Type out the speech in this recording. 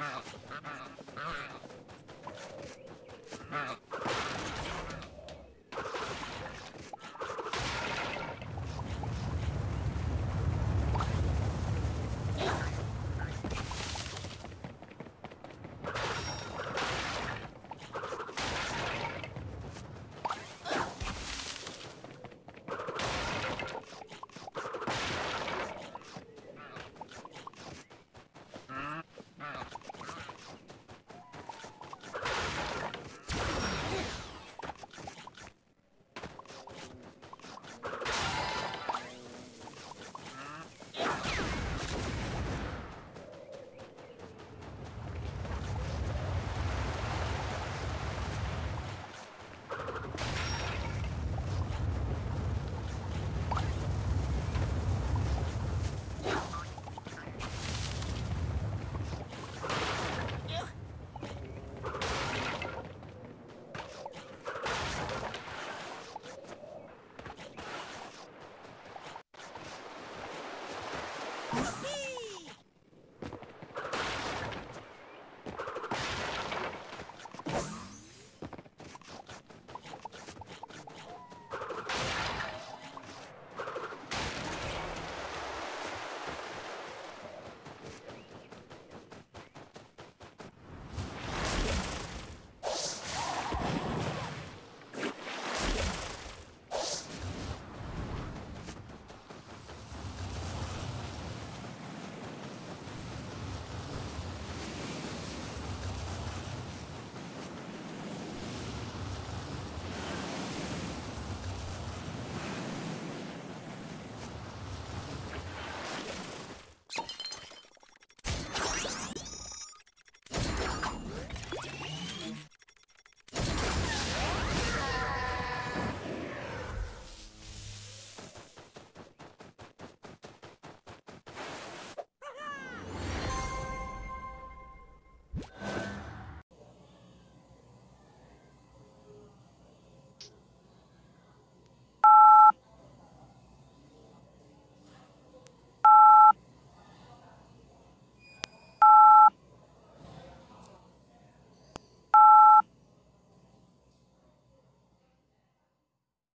Wow.